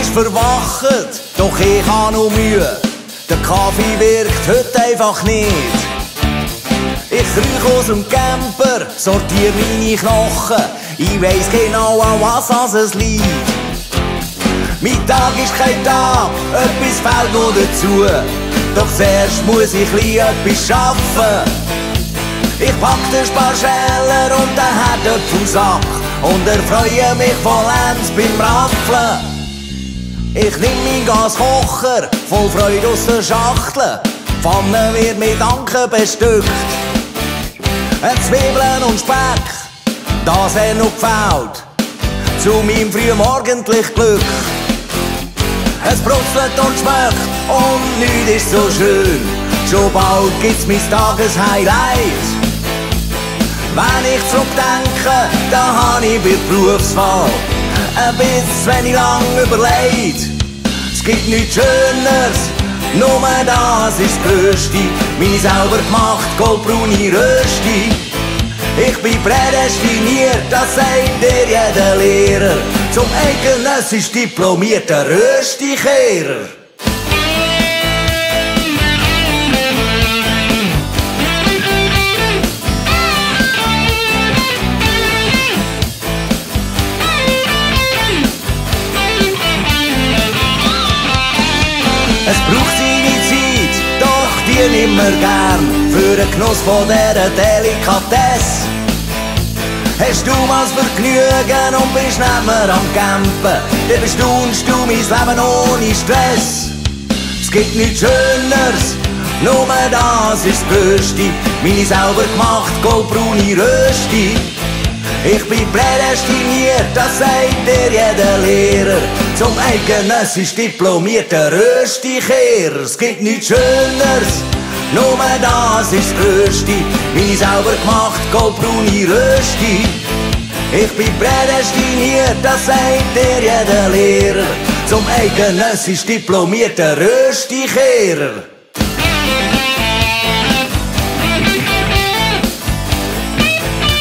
ist verwacht, doch ich habe noch Mühe. Der Kaffee wirkt heute einfach nicht. Ich kriech aus dem Camper, sortiere meine Knochen. Ich weiss genau, an was es liegt. Mein Tag ist kein Tag, etwas fällt noch dazu. Doch zuerst muss ich etwas schaffen. Ich pack den Sparscheller und den Herdöpfelsack und erfreue mich vollends beim Raffeln. Ich nehm mein Gaskocher voll Freude aus der Schachtel. Pfanne wird mit Anken bestückt. Zwiebeln und Speck, das hat noch gefällt. Zu meinem frühmorgendlich Glück. Es brutzelt und schmeckt und nichts ist so schön. Schon bald gibt's mein Tageshighlight. Wenn ich zurückdenke, dann hab ich bei Berufswahl ein bisschen wenig lang überlegt. Es gibt nichts Schöneres, nur das ist das Größte. Meine selber gemacht goldbraune Rösti. Ich bin prädestiniert, das sagt dir jeder Lehrer. Zum ist diplomierter Röstikehrer. Es braucht seine Zeit, doch die nimmer gern für den Genuss von dieser Delikatesse. Hast du mal das Vergnügen und bist nicht mehr am Campen, dann bestaunst du mein Leben ohne Stress. Es gibt nichts Schöneres, nur das ist Größte, meine selber gemacht goldbraune Rösti. Ich bin prädestiniert, das sagt dir jeder Lehrer. Zum eidgenössisch diplomierten Röstikehrer. Es gibt nichts Schöneres, nur das ist das Größte. Meine selber gemacht goldbraune Rösti. Ich bin prädestiniert, das sagt dir jeder Lehrer. Zum eidgenössisch diplomierten Röstikehrer.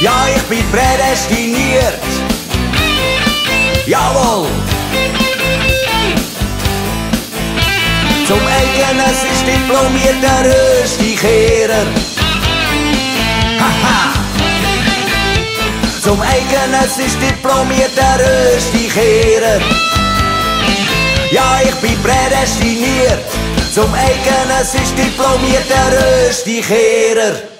Ja, ich bin prädestiniert. Zum eidgenössisch diplomierter Röstikehrer. Haha. Zum eidgenössisch diplomierter Röstikehrer. Ja, ich bin prädestiniert. Zum eidgenössisch diplomierter Röstikehrer.